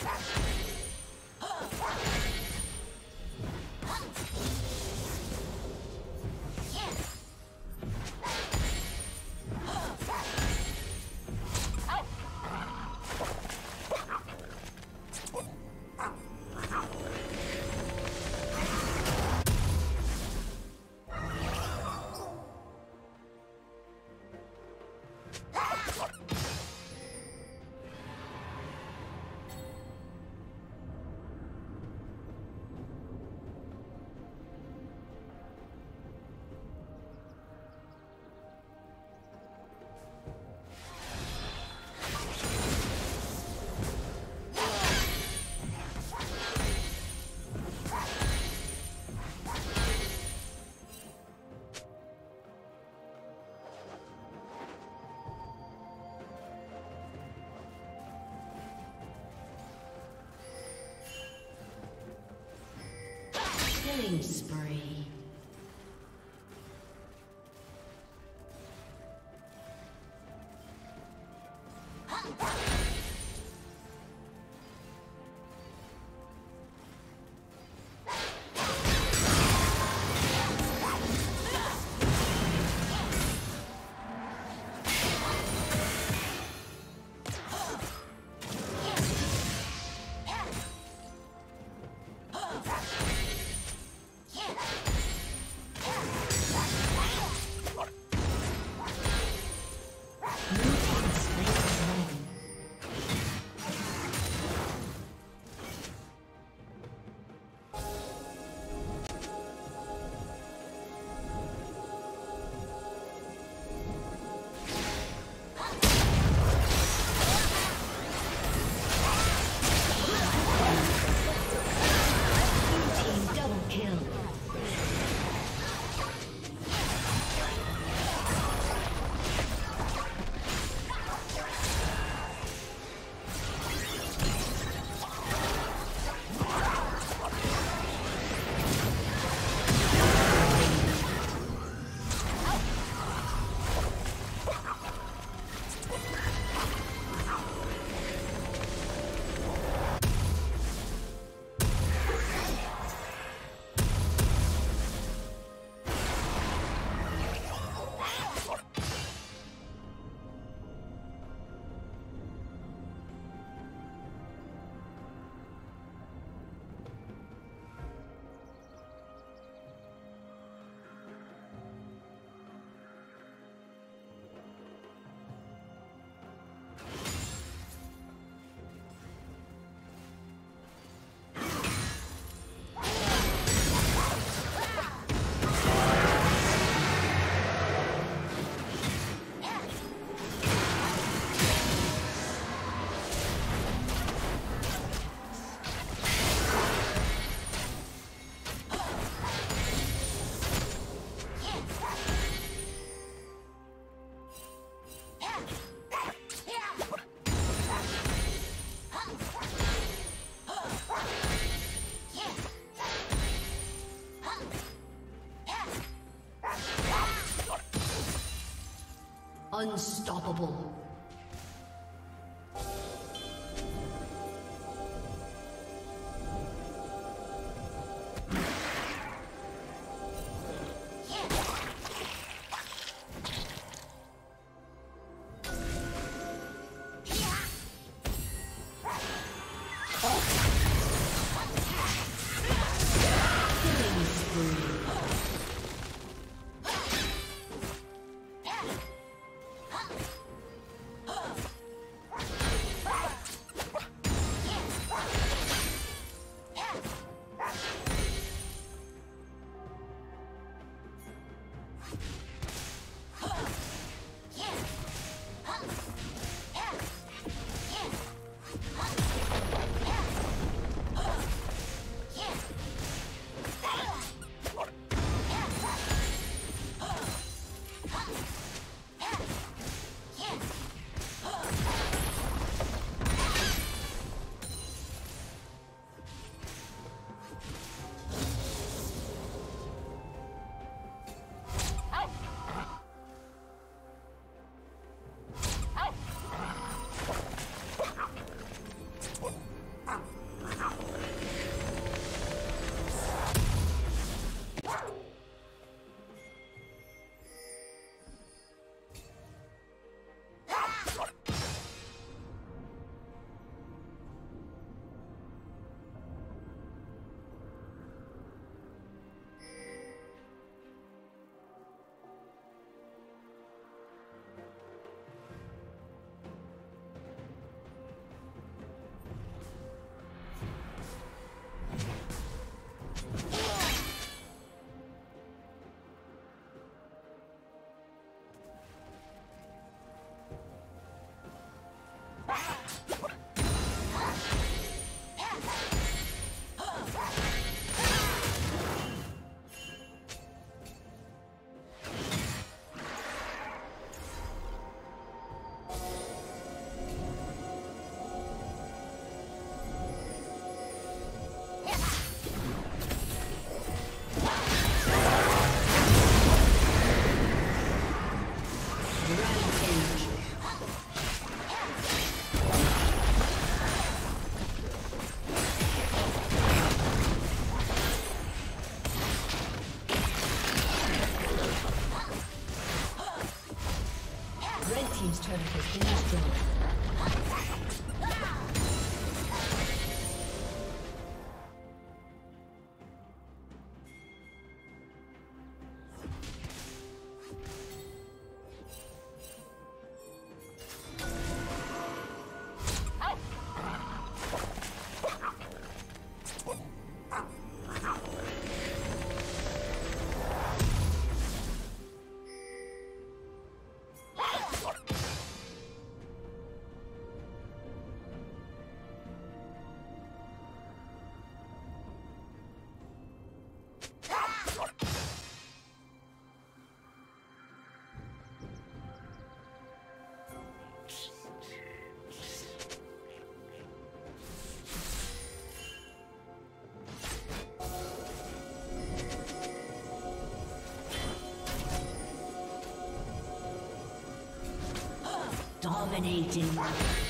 Attack! Killing spree. Unstoppable. Dominating.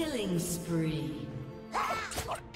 Killing spree.